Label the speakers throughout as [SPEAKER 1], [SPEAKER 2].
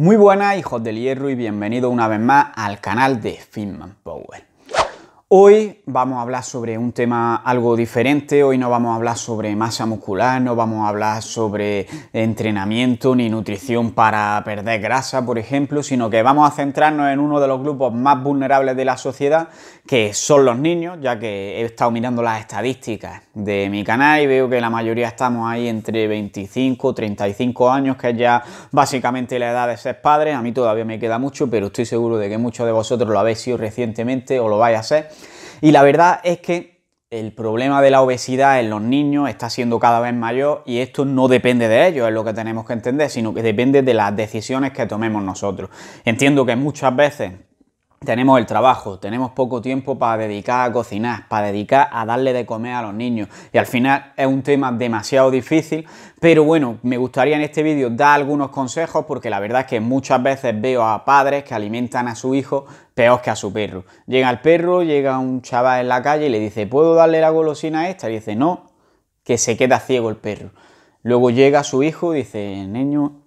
[SPEAKER 1] Muy buenas hijos del hierro y bienvenidos una vez más al canal de Fitman Power. Hoy vamos a hablar sobre un tema algo diferente, hoy no vamos a hablar sobre masa muscular, no vamos a hablar sobre entrenamiento ni nutrición para perder grasa, por ejemplo, sino que vamos a centrarnos en uno de los grupos más vulnerables de la sociedad, que son los niños, ya que he estado mirando las estadísticas de mi canal y veo que la mayoría estamos ahí entre 25 35 años, que es ya básicamente la edad de ser padres, a mí todavía me queda mucho, pero estoy seguro de que muchos de vosotros lo habéis sido recientemente o lo vais a ser. Y la verdad es que el problema de la obesidad en los niños está siendo cada vez mayor y esto no depende de ellos, es lo que tenemos que entender, sino que depende de las decisiones que tomemos nosotros. Entiendo que muchas veces tenemos el trabajo, tenemos poco tiempo para dedicar a cocinar, para dedicar a darle de comer a los niños y al final es un tema demasiado difícil, pero bueno, me gustaría en este vídeo dar algunos consejos porque la verdad es que muchas veces veo a padres que alimentan a su hijo peor que a su perro. Llega el perro, llega un chaval en la calle y le dice, ¿puedo darle la golosina a esta? Y dice, no, que se queda ciego el perro. Luego llega su hijo y dice, niño,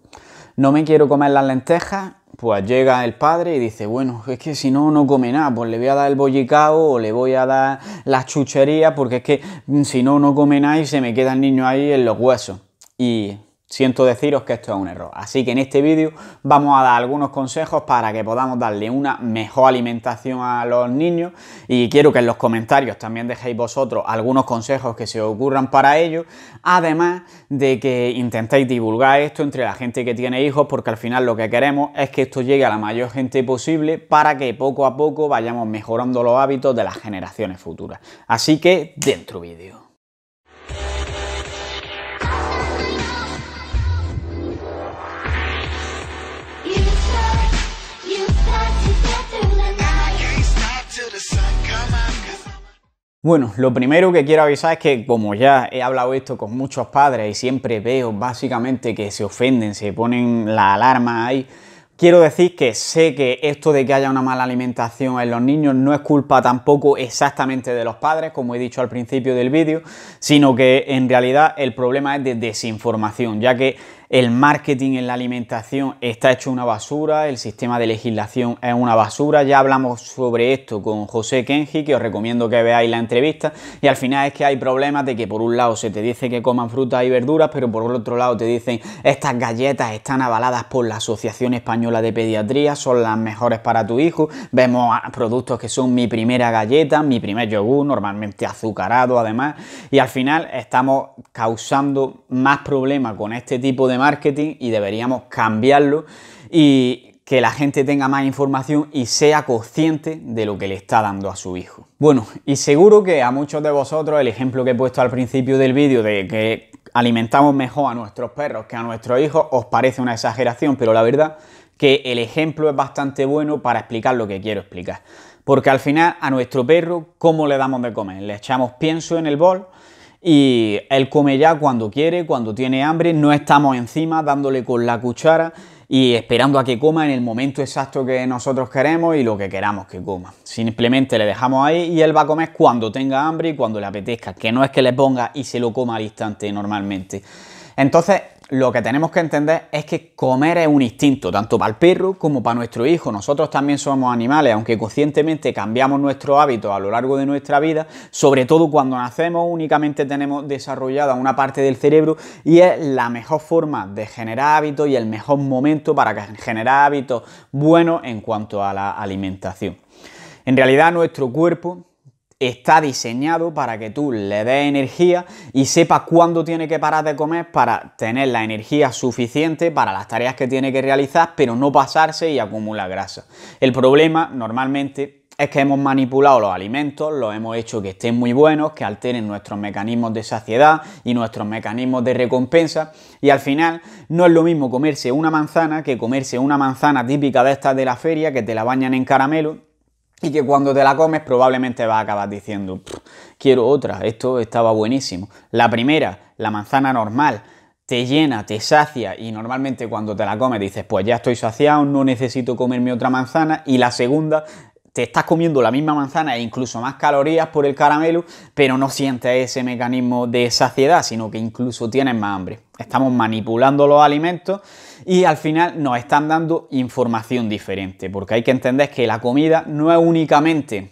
[SPEAKER 1] no me quiero comer las lentejas pues llega el padre y dice, bueno, es que si no, no come nada, pues le voy a dar el bollicao o le voy a dar las chucherías, porque es que mm, si no, no come nada y se me queda el niño ahí en los huesos. Y Siento deciros que esto es un error. Así que en este vídeo vamos a dar algunos consejos para que podamos darle una mejor alimentación a los niños y quiero que en los comentarios también dejéis vosotros algunos consejos que se os ocurran para ello, además de que intentéis divulgar esto entre la gente que tiene hijos porque al final lo que queremos es que esto llegue a la mayor gente posible para que poco a poco vayamos mejorando los hábitos de las generaciones futuras. Así que dentro vídeo. Bueno, lo primero que quiero avisar es que como ya he hablado esto con muchos padres y siempre veo básicamente que se ofenden, se ponen la alarma ahí, quiero decir que sé que esto de que haya una mala alimentación en los niños no es culpa tampoco exactamente de los padres, como he dicho al principio del vídeo, sino que en realidad el problema es de desinformación, ya que el marketing en la alimentación está hecho una basura, el sistema de legislación es una basura, ya hablamos sobre esto con José Kenji, que os recomiendo que veáis la entrevista, y al final es que hay problemas de que por un lado se te dice que coman frutas y verduras, pero por otro lado te dicen estas galletas están avaladas por la Asociación Española de Pediatría, son las mejores para tu hijo, vemos productos que son mi primera galleta, mi primer yogur, normalmente azucarado además, y al final estamos causando más problemas con este tipo de marketing y deberíamos cambiarlo y que la gente tenga más información y sea consciente de lo que le está dando a su hijo. Bueno, y seguro que a muchos de vosotros el ejemplo que he puesto al principio del vídeo de que alimentamos mejor a nuestros perros que a nuestros hijos os parece una exageración, pero la verdad que el ejemplo es bastante bueno para explicar lo que quiero explicar. Porque al final a nuestro perro, ¿cómo le damos de comer? Le echamos pienso en el bol, y él come ya cuando quiere, cuando tiene hambre, no estamos encima dándole con la cuchara y esperando a que coma en el momento exacto que nosotros queremos y lo que queramos que coma. Simplemente le dejamos ahí y él va a comer cuando tenga hambre y cuando le apetezca, que no es que le ponga y se lo coma al instante normalmente. Entonces, lo que tenemos que entender es que comer es un instinto, tanto para el perro como para nuestro hijo. Nosotros también somos animales, aunque conscientemente cambiamos nuestros hábitos a lo largo de nuestra vida, sobre todo cuando nacemos únicamente tenemos desarrollada una parte del cerebro y es la mejor forma de generar hábitos y el mejor momento para generar hábitos buenos en cuanto a la alimentación. En realidad nuestro cuerpo está diseñado para que tú le des energía y sepas cuándo tiene que parar de comer para tener la energía suficiente para las tareas que tiene que realizar, pero no pasarse y acumular grasa. El problema normalmente es que hemos manipulado los alimentos, los hemos hecho que estén muy buenos, que alteren nuestros mecanismos de saciedad y nuestros mecanismos de recompensa y al final no es lo mismo comerse una manzana que comerse una manzana típica de estas de la feria que te la bañan en caramelo y que cuando te la comes probablemente vas a acabar diciendo, quiero otra, esto estaba buenísimo. La primera, la manzana normal, te llena, te sacia y normalmente cuando te la comes dices, pues ya estoy saciado, no necesito comerme otra manzana. Y la segunda, te estás comiendo la misma manzana e incluso más calorías por el caramelo, pero no sientes ese mecanismo de saciedad, sino que incluso tienes más hambre. Estamos manipulando los alimentos y al final nos están dando información diferente, porque hay que entender que la comida no es únicamente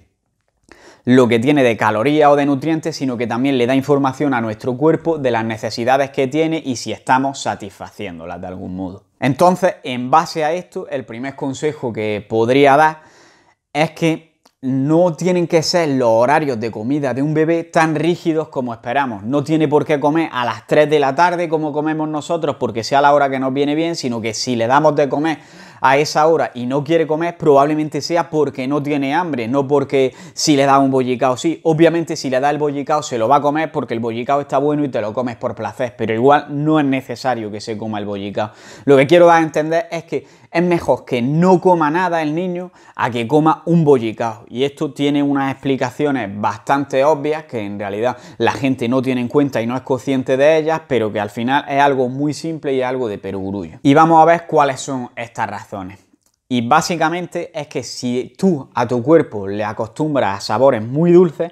[SPEAKER 1] lo que tiene de calorías o de nutrientes, sino que también le da información a nuestro cuerpo de las necesidades que tiene y si estamos satisfaciéndolas de algún modo. Entonces, en base a esto, el primer consejo que podría dar es que no tienen que ser los horarios de comida de un bebé tan rígidos como esperamos. No tiene por qué comer a las 3 de la tarde como comemos nosotros porque sea la hora que nos viene bien, sino que si le damos de comer a esa hora y no quiere comer, probablemente sea porque no tiene hambre, no porque si le da un bollicao sí. Obviamente si le da el bollicao se lo va a comer porque el bollicao está bueno y te lo comes por placer, pero igual no es necesario que se coma el bollicao. Lo que quiero dar a entender es que es mejor que no coma nada el niño a que coma un bollicao. Y esto tiene unas explicaciones bastante obvias que en realidad la gente no tiene en cuenta y no es consciente de ellas, pero que al final es algo muy simple y algo de perogrullo. Y vamos a ver cuáles son estas razones. Y básicamente es que si tú a tu cuerpo le acostumbras a sabores muy dulces,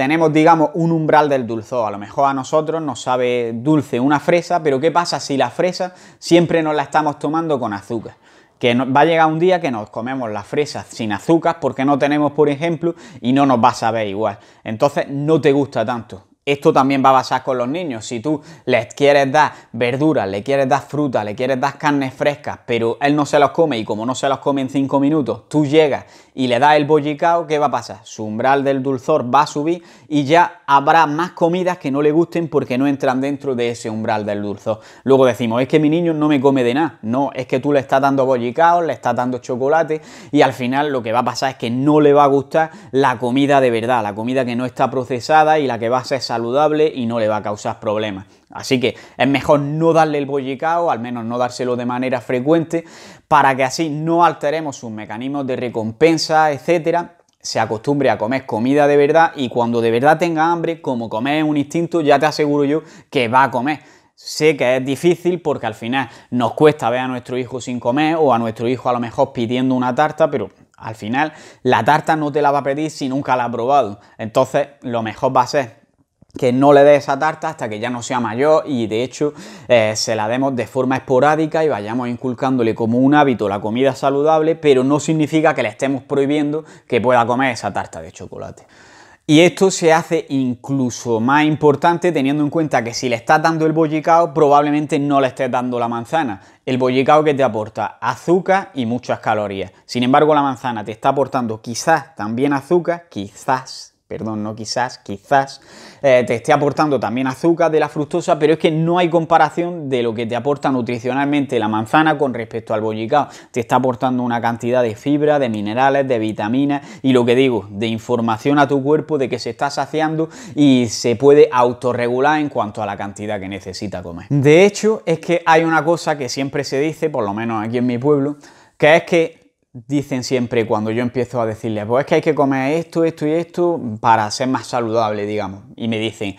[SPEAKER 1] tenemos, digamos, un umbral del dulzor. A lo mejor a nosotros nos sabe dulce una fresa, pero ¿qué pasa si la fresa siempre nos la estamos tomando con azúcar? Que va a llegar un día que nos comemos las fresas sin azúcar porque no tenemos, por ejemplo, y no nos va a saber igual. Entonces no te gusta tanto. Esto también va a pasar con los niños. Si tú les quieres dar verduras, le quieres dar fruta, le quieres dar carnes frescas, pero él no se los come y como no se los come en 5 minutos, tú llegas y le das el bollicao, ¿qué va a pasar? Su umbral del dulzor va a subir y ya habrá más comidas que no le gusten porque no entran dentro de ese umbral del dulzor. Luego decimos, es que mi niño no me come de nada. No, es que tú le estás dando bollicao, le estás dando chocolate y al final lo que va a pasar es que no le va a gustar la comida de verdad, la comida que no está procesada y la que va a ser saludable y no le va a causar problemas. Así que es mejor no darle el bollicao, al menos no dárselo de manera frecuente, para que así no alteremos sus mecanismos de recompensa, etcétera, se acostumbre a comer comida de verdad y cuando de verdad tenga hambre, como comer un instinto, ya te aseguro yo que va a comer. Sé que es difícil porque al final nos cuesta ver a nuestro hijo sin comer o a nuestro hijo a lo mejor pidiendo una tarta, pero al final la tarta no te la va a pedir si nunca la ha probado. Entonces lo mejor va a ser que no le dé esa tarta hasta que ya no sea mayor y de hecho eh, se la demos de forma esporádica y vayamos inculcándole como un hábito la comida saludable, pero no significa que le estemos prohibiendo que pueda comer esa tarta de chocolate. Y esto se hace incluso más importante teniendo en cuenta que si le estás dando el bollicao, probablemente no le estés dando la manzana. El bollicao que te aporta azúcar y muchas calorías. Sin embargo, la manzana te está aportando quizás también azúcar, quizás perdón, no quizás, quizás eh, te esté aportando también azúcar de la fructosa, pero es que no hay comparación de lo que te aporta nutricionalmente la manzana con respecto al bollicao. Te está aportando una cantidad de fibra, de minerales, de vitaminas y lo que digo, de información a tu cuerpo de que se está saciando y se puede autorregular en cuanto a la cantidad que necesita comer. De hecho, es que hay una cosa que siempre se dice, por lo menos aquí en mi pueblo, que es que dicen siempre cuando yo empiezo a decirles, pues es que hay que comer esto, esto y esto para ser más saludable, digamos. Y me dicen,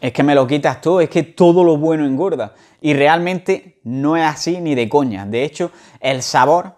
[SPEAKER 1] es que me lo quitas todo, es que todo lo bueno engorda. Y realmente no es así ni de coña. De hecho, el sabor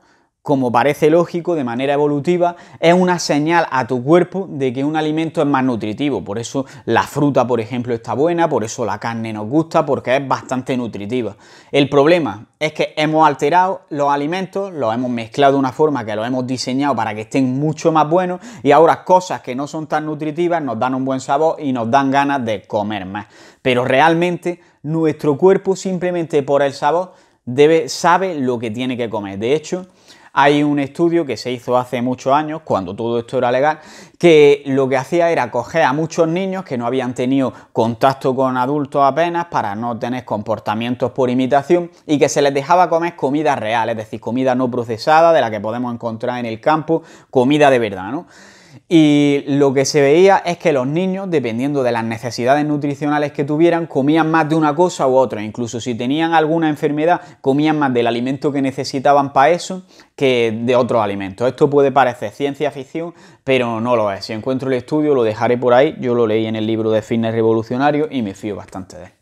[SPEAKER 1] como parece lógico, de manera evolutiva, es una señal a tu cuerpo de que un alimento es más nutritivo. Por eso la fruta, por ejemplo, está buena, por eso la carne nos gusta, porque es bastante nutritiva. El problema es que hemos alterado los alimentos, los hemos mezclado de una forma que los hemos diseñado para que estén mucho más buenos y ahora cosas que no son tan nutritivas nos dan un buen sabor y nos dan ganas de comer más. Pero realmente nuestro cuerpo simplemente por el sabor debe, sabe lo que tiene que comer. De hecho, hay un estudio que se hizo hace muchos años, cuando todo esto era legal, que lo que hacía era coger a muchos niños que no habían tenido contacto con adultos apenas para no tener comportamientos por imitación y que se les dejaba comer comida real, es decir, comida no procesada de la que podemos encontrar en el campo, comida de verdad, ¿no? Y lo que se veía es que los niños, dependiendo de las necesidades nutricionales que tuvieran, comían más de una cosa u otra. Incluso si tenían alguna enfermedad, comían más del alimento que necesitaban para eso que de otros alimentos. Esto puede parecer ciencia ficción, pero no lo es. Si encuentro el estudio, lo dejaré por ahí. Yo lo leí en el libro de Fitness Revolucionario y me fío bastante de él.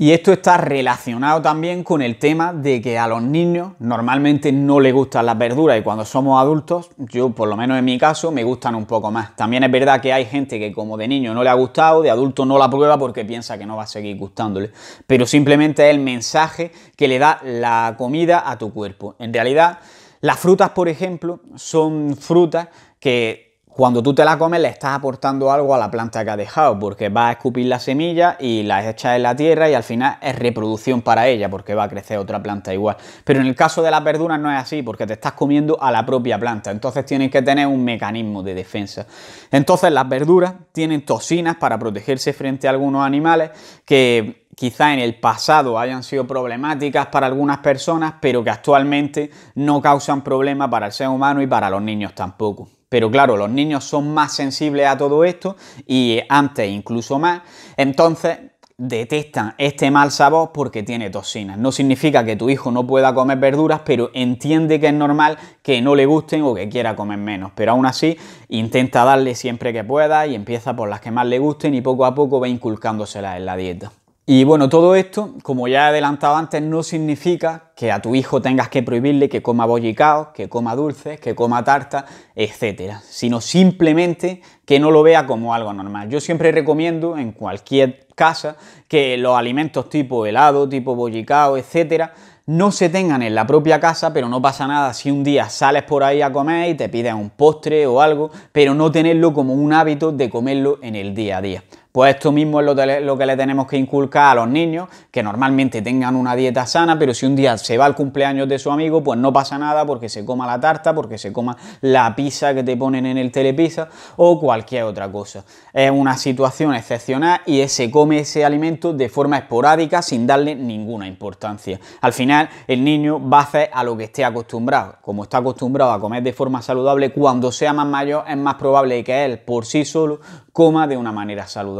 [SPEAKER 1] Y esto está relacionado también con el tema de que a los niños normalmente no les gustan las verduras y cuando somos adultos, yo por lo menos en mi caso, me gustan un poco más. También es verdad que hay gente que como de niño no le ha gustado, de adulto no la prueba porque piensa que no va a seguir gustándole. Pero simplemente es el mensaje que le da la comida a tu cuerpo. En realidad, las frutas, por ejemplo, son frutas que cuando tú te la comes le estás aportando algo a la planta que ha dejado, porque va a escupir la semilla y la echas en la tierra y al final es reproducción para ella, porque va a crecer otra planta igual. Pero en el caso de las verduras no es así, porque te estás comiendo a la propia planta, entonces tienes que tener un mecanismo de defensa. Entonces las verduras tienen toxinas para protegerse frente a algunos animales que quizá en el pasado hayan sido problemáticas para algunas personas, pero que actualmente no causan problema para el ser humano y para los niños tampoco. Pero claro, los niños son más sensibles a todo esto y antes incluso más. Entonces detestan este mal sabor porque tiene toxinas. No significa que tu hijo no pueda comer verduras, pero entiende que es normal que no le gusten o que quiera comer menos. Pero aún así, intenta darle siempre que pueda y empieza por las que más le gusten y poco a poco va inculcándoselas en la dieta. Y bueno, todo esto, como ya he adelantado antes, no significa que a tu hijo tengas que prohibirle que coma bollicaos, que coma dulces, que coma tarta, etcétera, sino simplemente que no lo vea como algo normal. Yo siempre recomiendo en cualquier casa que los alimentos tipo helado, tipo bollicao, etcétera, no se tengan en la propia casa, pero no pasa nada si un día sales por ahí a comer y te pides un postre o algo, pero no tenerlo como un hábito de comerlo en el día a día. Pues esto mismo es lo, que le tenemos que inculcar a los niños, que normalmente tengan una dieta sana, pero si un día se va al cumpleaños de su amigo, pues no pasa nada porque se coma la tarta, porque se coma la pizza que te ponen en el telepizza o cualquier otra cosa. Es una situación excepcional y se come ese alimento de forma esporádica sin darle ninguna importancia. Al final, el niño va a hacer a lo que esté acostumbrado. Como está acostumbrado a comer de forma saludable, cuando sea más mayor es más probable que él por sí solo coma de una manera saludable.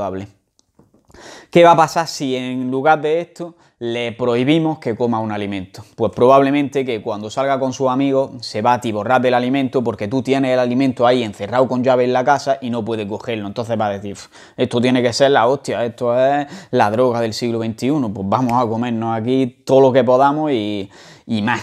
[SPEAKER 1] ¿Qué va a pasar si en lugar de esto le prohibimos que coma un alimento? Pues probablemente que cuando salga con sus amigos se va a tiborrar del alimento porque tú tienes el alimento ahí encerrado con llave en la casa y no puede cogerlo. Entonces va a decir, esto tiene que ser la hostia, esto es la droga del siglo XXI, pues vamos a comernos aquí todo lo que podamos y, y más.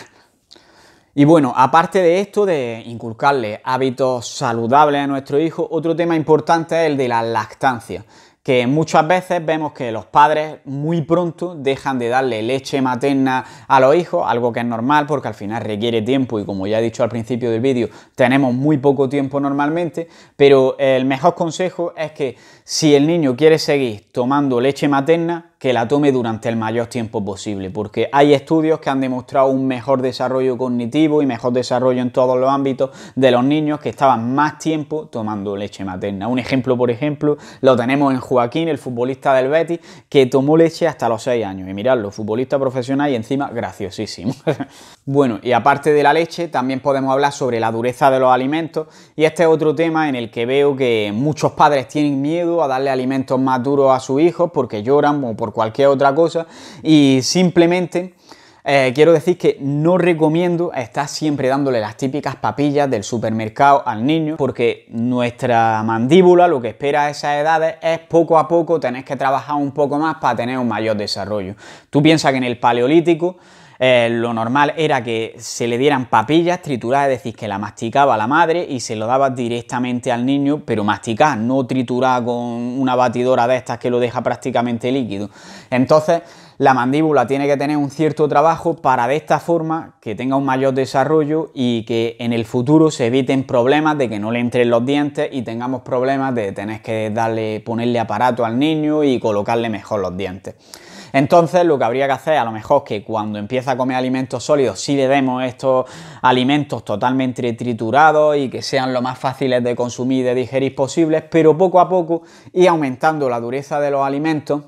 [SPEAKER 1] Y bueno, aparte de esto, de inculcarle hábitos saludables a nuestro hijo, otro tema importante es el de la lactancia que muchas veces vemos que los padres muy pronto dejan de darle leche materna a los hijos, algo que es normal porque al final requiere tiempo y como ya he dicho al principio del vídeo, tenemos muy poco tiempo normalmente, pero el mejor consejo es que si el niño quiere seguir tomando leche materna, que la tome durante el mayor tiempo posible, porque hay estudios que han demostrado un mejor desarrollo cognitivo y mejor desarrollo en todos los ámbitos de los niños que estaban más tiempo tomando leche materna. Un ejemplo, por ejemplo, lo tenemos en Joaquín, el futbolista del Betis, que tomó leche hasta los 6 años. Y miradlo, futbolista profesional y encima graciosísimo. bueno, y aparte de la leche, también podemos hablar sobre la dureza de los alimentos, y este es otro tema en el que veo que muchos padres tienen miedo a darle alimentos más duros a sus hijos porque lloran o por cualquier otra cosa y simplemente eh, quiero decir que no recomiendo estar siempre dándole las típicas papillas del supermercado al niño porque nuestra mandíbula lo que espera a esas edades es poco a poco tener que trabajar un poco más para tener un mayor desarrollo. Tú piensas que en el paleolítico eh, lo normal era que se le dieran papillas trituradas, es decir, que la masticaba la madre y se lo daba directamente al niño, pero masticar, no triturar con una batidora de estas que lo deja prácticamente líquido. Entonces, la mandíbula tiene que tener un cierto trabajo para de esta forma que tenga un mayor desarrollo y que en el futuro se eviten problemas de que no le entren los dientes y tengamos problemas de tener que darle, ponerle aparato al niño y colocarle mejor los dientes. Entonces lo que habría que hacer a lo mejor que cuando empieza a comer alimentos sólidos sí le demos estos alimentos totalmente triturados y que sean lo más fáciles de consumir y de digerir posibles, pero poco a poco ir aumentando la dureza de los alimentos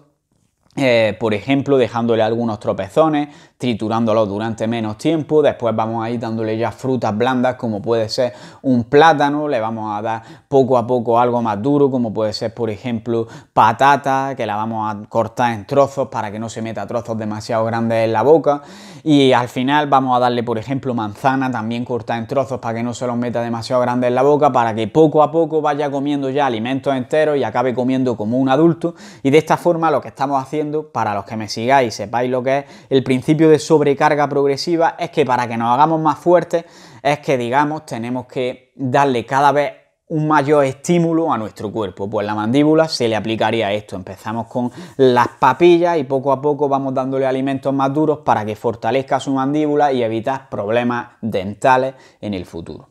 [SPEAKER 1] eh, por ejemplo, dejándole algunos tropezones, triturándolo durante menos tiempo, después vamos a ir dándole ya frutas blandas como puede ser un plátano, le vamos a dar poco a poco algo más duro como puede ser por ejemplo patata, que la vamos a cortar en trozos para que no se meta trozos demasiado grandes en la boca. Y al final vamos a darle por ejemplo manzana también cortada en trozos para que no se los meta demasiado grandes en la boca para que poco a poco vaya comiendo ya alimentos enteros y acabe comiendo como un adulto. Y de esta forma lo que estamos haciendo para los que me sigáis sepáis lo que es, el principio de sobrecarga progresiva es que para que nos hagamos más fuertes es que digamos tenemos que darle cada vez un mayor estímulo a nuestro cuerpo. Pues la mandíbula se le aplicaría esto. Empezamos con las papillas y poco a poco vamos dándole alimentos más duros para que fortalezca su mandíbula y evitar problemas dentales en el futuro.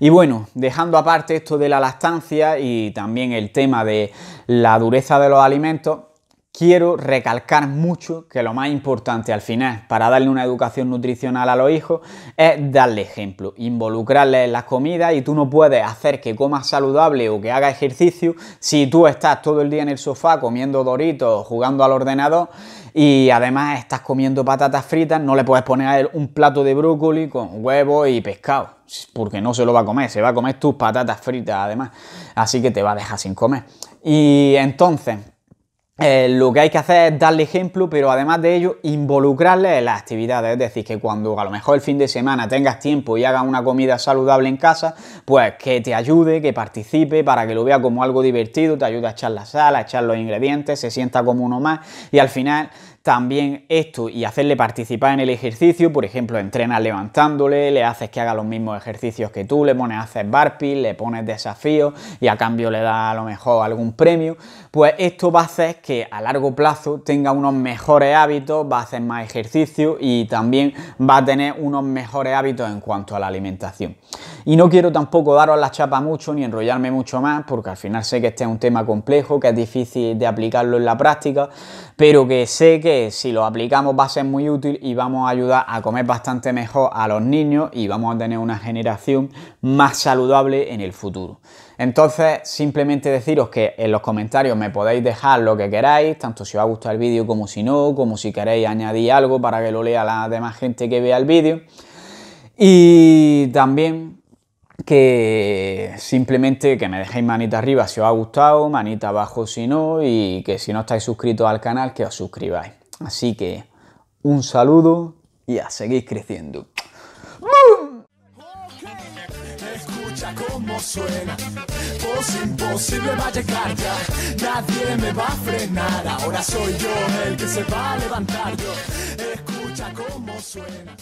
[SPEAKER 1] Y bueno, dejando aparte esto de la lactancia y también el tema de la dureza de los alimentos, quiero recalcar mucho que lo más importante al final para darle una educación nutricional a los hijos es darle ejemplo, involucrarle en las comidas y tú no puedes hacer que coma saludable o que haga ejercicio si tú estás todo el día en el sofá comiendo doritos, jugando al ordenador y además estás comiendo patatas fritas, no le puedes poner a él un plato de brócoli con huevos y pescado, porque no se lo va a comer, se va a comer tus patatas fritas además, así que te va a dejar sin comer. Y entonces, eh, lo que hay que hacer es darle ejemplo, pero además de ello, involucrarle en las actividades. Es decir, que cuando a lo mejor el fin de semana tengas tiempo y hagas una comida saludable en casa, pues que te ayude, que participe para que lo vea como algo divertido, te ayude a echar la sal, a echar los ingredientes, se sienta como uno más y al final también esto y hacerle participar en el ejercicio, por ejemplo, entrenas levantándole, le haces que haga los mismos ejercicios que tú, le pones a hacer le pones desafíos y a cambio le da a lo mejor algún premio, pues esto va a hacer que a largo plazo tenga unos mejores hábitos, va a hacer más ejercicio y también va a tener unos mejores hábitos en cuanto a la alimentación. Y no quiero tampoco daros la chapa mucho ni enrollarme mucho más, porque al final sé que este es un tema complejo, que es difícil de aplicarlo en la práctica, pero que sé que si lo aplicamos va a ser muy útil y vamos a ayudar a comer bastante mejor a los niños y vamos a tener una generación más saludable en el futuro. Entonces, simplemente deciros que en los comentarios me podéis dejar lo que queráis, tanto si os ha gustado el vídeo como si no, como si queréis añadir algo para que lo lea la demás gente que vea el vídeo. Y también que simplemente que me dejéis manita arriba si os ha gustado, manita abajo si no, y que si no estáis suscritos al canal, que os suscribáis. Así que un saludo y a seguir creciendo. Suena, voz imposible va a llegar ya, nadie me va a frenar, ahora soy yo el que se va a levantar. Yo, escucha cómo suena.